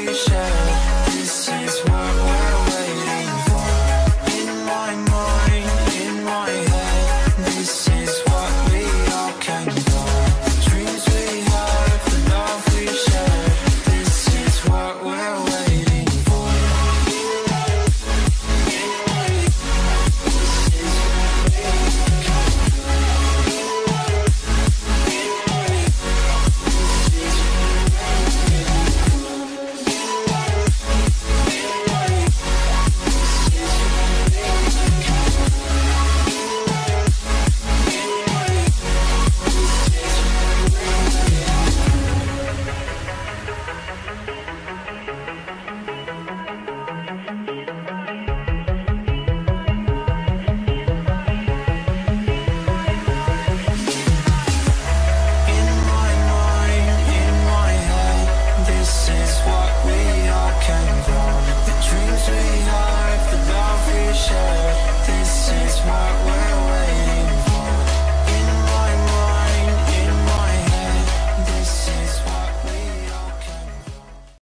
you share.